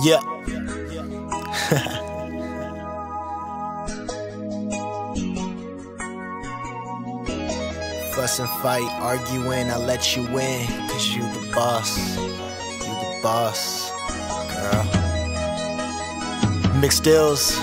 Yeah. Fuss and fight, arguing, I let you win. Cause you the boss. You the boss, girl. Mixed deals.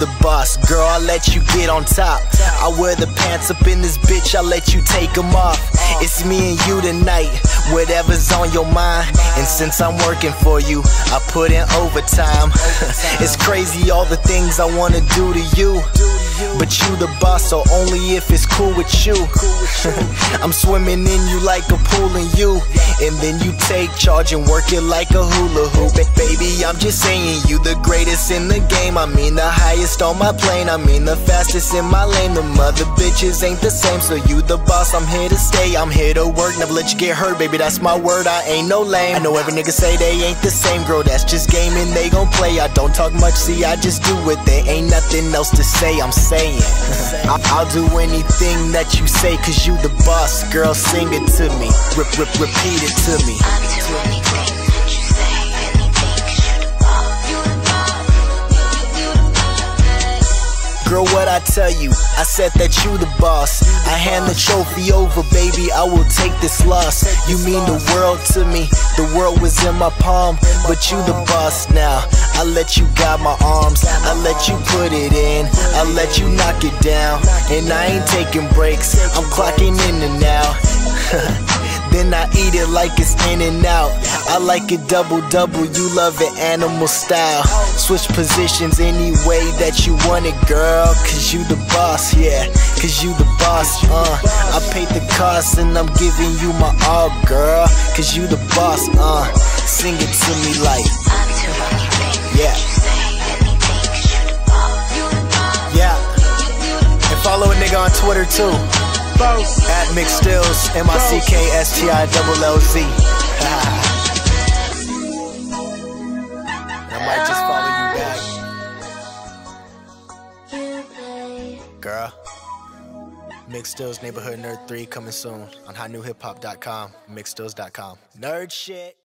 The boss, girl, I let you get on top. I wear the pants up in this bitch, I let you take them off. It's me and you tonight, whatever's on your mind. And since I'm working for you, I put in overtime. it's crazy all the things I wanna do to you. But you the boss, so only if it's cool with you. I'm swimming in you like a pool in you. And then you take charge and work it like a hula hoop. Baby, I'm just saying you the greatest in the game. I mean the highest on my plane. I mean the fastest in my lane. The mother bitches ain't the same. So you the boss, I'm here to stay. I'm here to work, never let you get hurt, baby. That's my word. I ain't no lame. I know every nigga say they ain't the same, girl. That's just gaming. They gon' play. I don't talk much, see, I just do it. There ain't nothing else to say. I'm saying I'll do anything that you say, cause you the boss. Girl, sing it to me. Rip, rip, repeat it to me. Girl, what I tell you? I said that you the boss. I hand the trophy over, baby. I will take this loss. You mean the world to me. The world was in my palm, but you the boss now. I let you guide my arms. I let you put it in. I let you knock it down. And I ain't taking breaks. I'm clocking in and out. Then I eat it like it's In-N-Out. I like it double double, you love it animal style. Switch positions any way that you want it, girl. Cause you the boss, yeah. Cause you the boss, uh. I paid the cost and I'm giving you my all, girl. Cause you the boss, uh. Sing it to me like, yeah. Yeah. And follow a nigga on Twitter too. At Mick Stillz, M I C K S T I double L Z. I might just follow you back. Girl. Mick Stillz Neighborhood Nerd 3 coming soon on hotnewhiphop.com, mickstillz.com. Nerd shit.